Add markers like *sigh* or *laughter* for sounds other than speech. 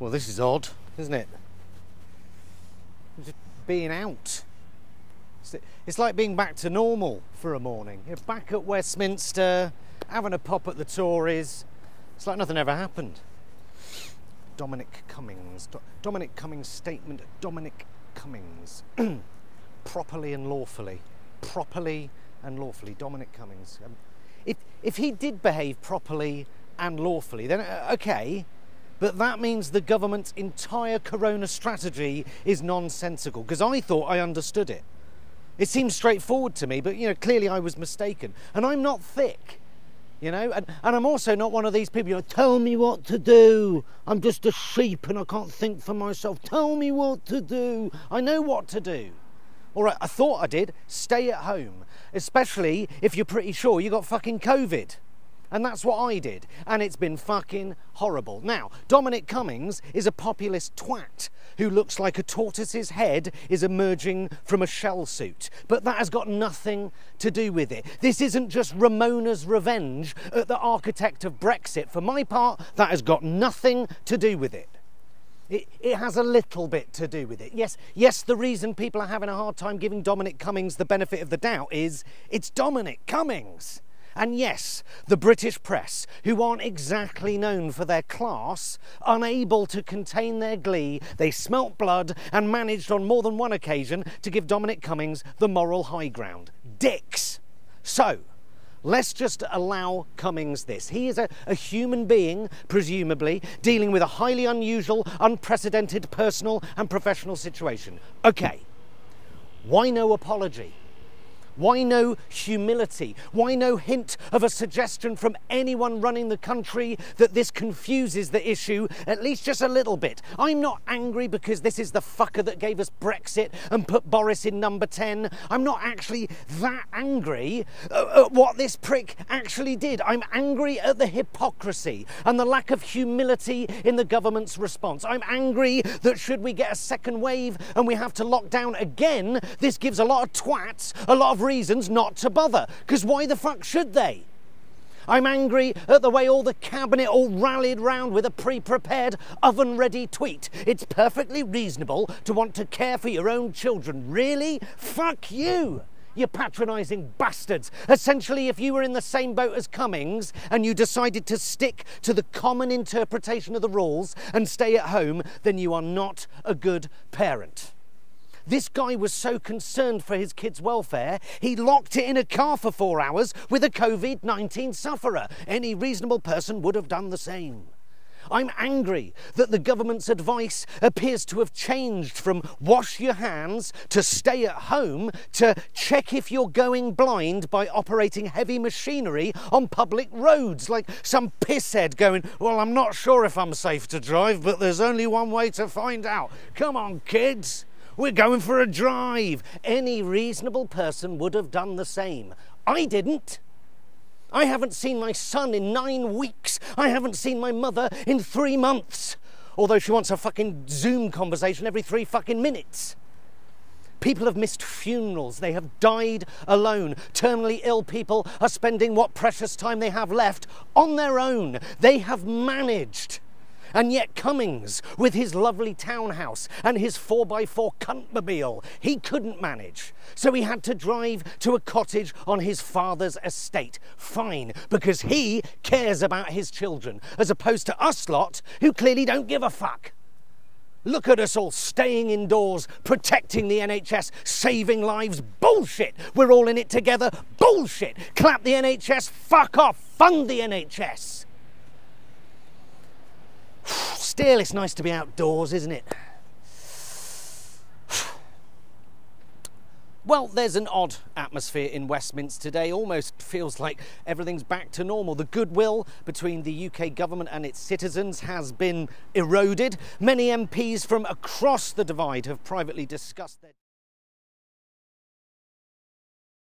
Well, this is odd, isn't it? Just being out. It's like being back to normal for a morning. You're back at Westminster, having a pop at the Tories. It's like nothing ever happened. Dominic Cummings. Do Dominic Cummings' statement. Dominic Cummings. *clears throat* Properly and lawfully. Properly and lawfully. Dominic Cummings. Um, if, if he did behave properly and lawfully, then uh, okay, but that means the government's entire corona strategy is nonsensical because I thought I understood it. It seems straightforward to me, but you know, clearly I was mistaken. And I'm not thick, you know, and, and I'm also not one of these people, you know, tell me what to do. I'm just a sheep and I can't think for myself. Tell me what to do. I know what to do. All right, I thought I did. Stay at home, especially if you're pretty sure you got fucking COVID. And that's what I did. And it's been fucking horrible. Now, Dominic Cummings is a populist twat who looks like a tortoise's head is emerging from a shell suit. But that has got nothing to do with it. This isn't just Remoaner's revenge at the architect of Brexit. For my part, that has got nothing to do with it. It, it, has a little bit to do with it. Yes, yes, the reason people are having a hard time giving Dominic Cummings the benefit of the doubt is it's Dominic Cummings. And yes, the British press, who aren't exactly known for their class, unable to contain their glee, they smelt blood and managed on more than one occasion to give Dominic Cummings the moral high ground. Dicks! So, Let's just allow Cummings this. He is a, a, human being, presumably, dealing with a highly unusual, unprecedented personal and professional situation. Okay, why no apology? Why no humility? Why no hint of a suggestion from anyone running the country that this confuses the issue, at least just a little bit? I'm not angry because this is the fucker that gave us Brexit and put Boris in number 10. I'm not actually that angry at what this prick actually did. I'm angry at the hypocrisy and the lack of humility in the government's response. I'm angry that should we get a second wave and we have to lock down again, this gives a lot of twats, a lot of reasons not to bother, because why the fuck should they? I'm angry at the way all the cabinet all rallied round with a pre-prepared, oven-ready tweet. It's perfectly reasonable to want to care for your own children. Really? Fuck you! You patronising bastards. Essentially, if you were in the same boat as Cummings and you decided to stick to the common interpretation of the rules and stay at home, then you are not a good parent. This guy was so concerned for his kid's welfare, he locked it in a car for four hours with a COVID 19 sufferer. Any reasonable person would have done the same. I'm angry that the government's advice appears to have changed from wash your hands to stay at home to check if you're going blind by operating heavy machinery on public roads, like some pisshead going, Well, I'm not sure if I'm safe to drive, but there's only one way to find out. Come on, kids. We're going for a drive. Any reasonable person would have done the same. I didn't. I haven't seen my son in nine weeks. I haven't seen my mother in three months. Although she wants a fucking Zoom conversation every three fucking minutes. People have missed funerals. They have died alone. Terminally ill people are spending what precious time they have left on their own. They have managed and yet Cummings, with his lovely townhouse and his 4x4 cuntmobile, he couldn't manage. So he had to drive to a cottage on his father's estate. Fine, because he cares about his children, as opposed to us lot who clearly don't give a fuck. Look at us all staying indoors, protecting the NHS, saving lives. Bullshit! We're all in it together. Bullshit! Clap the NHS, fuck off, fund the NHS. Still, it's nice to be outdoors, isn't it? *sighs* Well, there's an odd atmosphere in Westminster today. Almost feels like everything's back to normal. The goodwill between the UK government and its citizens has been eroded. Many MPs from across the divide have privately discussed their